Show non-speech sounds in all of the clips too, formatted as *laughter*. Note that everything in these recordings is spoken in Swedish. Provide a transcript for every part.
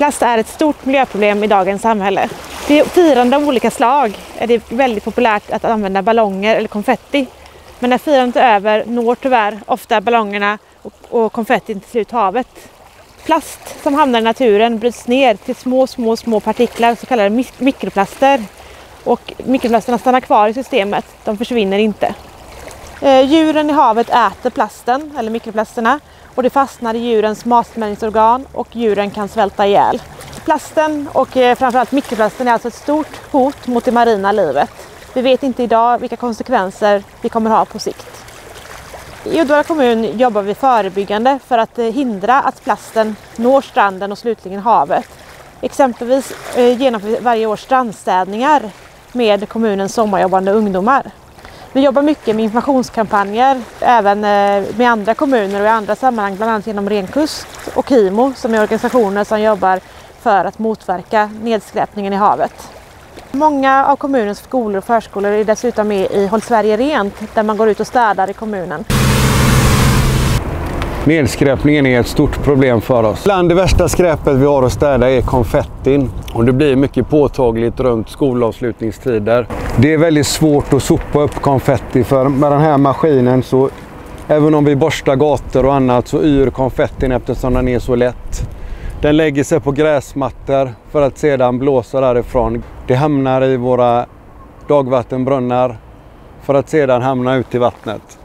Plast är ett stort miljöproblem i dagens samhälle. Vid firande av olika slag är det väldigt populärt att använda ballonger eller konfetti. Men när firandet är över når tyvärr ofta ballongerna och konfettin till slut havet. Plast som hamnar i naturen bryts ner till små, små, små partiklar, så kallade mikroplaster. Och mikroplasterna stannar kvar i systemet, de försvinner inte. Eh, djuren i havet äter plasten, eller mikroplasterna, och det fastnar i djurens matsmältningsorgan och djuren kan svälta ihjäl. Plasten och eh, framförallt mikroplasten är alltså ett stort hot mot det marina livet. Vi vet inte idag vilka konsekvenser vi kommer ha på sikt. I Uddevalla kommun jobbar vi förebyggande för att eh, hindra att plasten når stranden och slutligen havet. Exempelvis genomför vi varje år strandstädningar med kommunens sommarjobbande ungdomar. Vi jobbar mycket med informationskampanjer även eh, med andra kommuner och i andra sammanhang, bland annat genom Renkust och KIMO som är organisationer som jobbar för att motverka nedskräpningen i havet. Många av kommunens skolor och förskolor är dessutom med i Håll Sverige Rent där man går ut och städar i kommunen. Nedskräpningen är ett stort problem för oss. Bland det värsta skräpet vi har att städa är konfettin. Och det blir mycket påtagligt runt skolavslutningstider. Det är väldigt svårt att sopa upp konfetti för med den här maskinen så även om vi borstar gator och annat så yr konfettin eftersom den är så lätt. Den lägger sig på gräsmattor för att sedan blåsa därifrån. Det hamnar i våra dagvattenbrunnar för att sedan hamna ut i vattnet.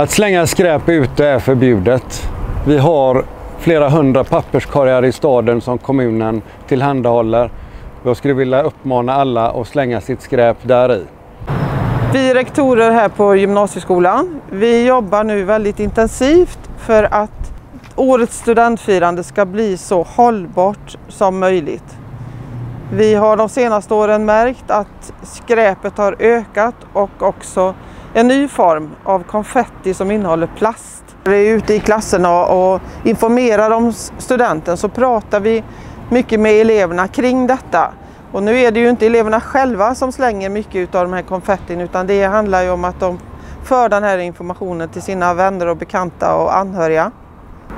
Att slänga skräp ute är förbjudet. Vi har flera hundra papperskorgar i staden som kommunen tillhandahåller. Jag skulle vilja uppmana alla att slänga sitt skräp där i. Vi rektorer här på gymnasieskolan, vi jobbar nu väldigt intensivt för att årets studentfirande ska bli så hållbart som möjligt. Vi har de senaste åren märkt att skräpet har ökat och också en ny form av konfetti som innehåller plast. Vi är ute i klasserna och informerar om studenten så pratar vi mycket med eleverna kring detta. Och nu är det ju inte eleverna själva som slänger mycket av de här konfettin utan det handlar ju om att de för den här informationen till sina vänner och bekanta och anhöriga.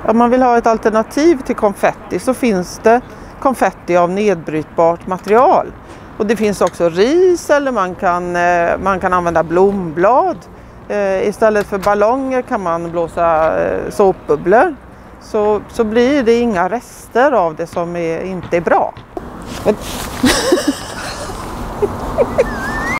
Om man vill ha ett alternativ till konfetti så finns det konfetti av nedbrytbart material. Och det finns också ris eller man kan, eh, man kan använda blomblad. Eh, istället för ballonger kan man blåsa eh, såpbubblor. Så, så blir det inga rester av det som är, inte är bra. *laughs*